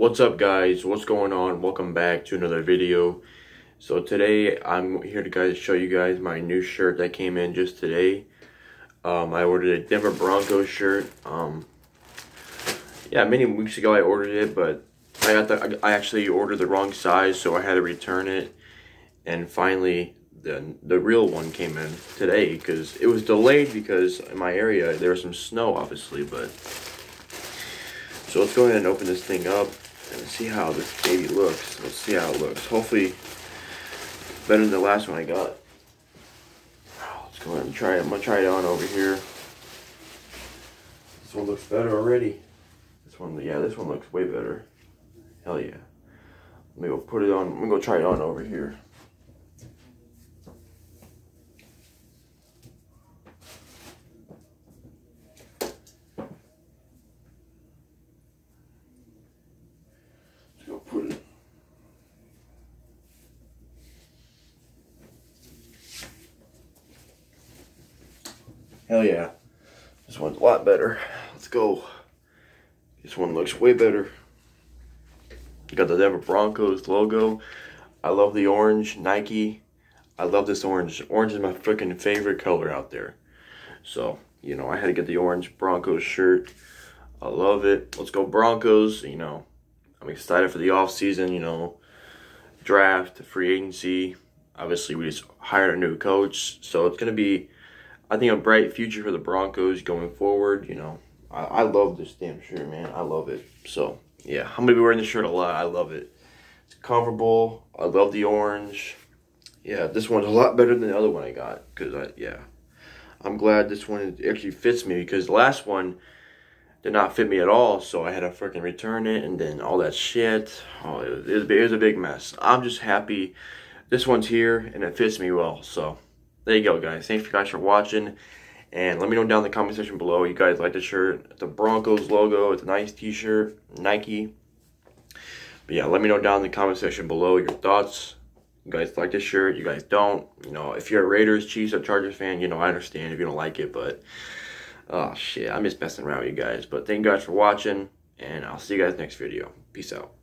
What's up guys? What's going on? Welcome back to another video. So today I'm here to guys show you guys my new shirt that came in just today. Um, I ordered a Denver Broncos shirt. Um, yeah, many weeks ago I ordered it, but I got the, I actually ordered the wrong size, so I had to return it. And finally, the the real one came in today because it was delayed because in my area there was some snow, obviously. But so let's go ahead and open this thing up and see how this baby looks. Let's see how it looks. Hopefully better than the last one I got. Oh, let's go ahead and try it. I'm gonna try it on over here. This one looks better already. This one, yeah, this one looks way better. Hell yeah. Let me go put it on. I'm gonna go try it on over here. Hell yeah. This one's a lot better. Let's go. This one looks way better. got the Denver Broncos logo. I love the orange Nike. I love this orange. Orange is my freaking favorite color out there. So, you know, I had to get the orange Broncos shirt. I love it. Let's go Broncos. You know, I'm excited for the off season, you know, draft, free agency. Obviously, we just hired a new coach. So it's going to be I think a bright future for the Broncos going forward. You know, I, I love this damn shirt, man. I love it. So, yeah, I'm to be wearing this shirt a lot. I love it. It's comfortable. I love the orange. Yeah, this one's a lot better than the other one I got. Because, I yeah, I'm glad this one actually fits me. Because the last one did not fit me at all. So I had to freaking return it. And then all that shit. Oh, it it it was a big mess. I'm just happy this one's here and it fits me well. So there you go, guys. Thanks you guys for watching. And let me know down in the comment section below. You guys like the shirt. The Broncos logo. It's a nice t-shirt. Nike. But yeah, let me know down in the comment section below your thoughts. You guys like this shirt. You guys don't. You know, if you're a Raiders, Chiefs, or Chargers fan, you know, I understand if you don't like it. But, oh, shit. I'm just messing around with you guys. But thank you guys for watching. And I'll see you guys next video. Peace out.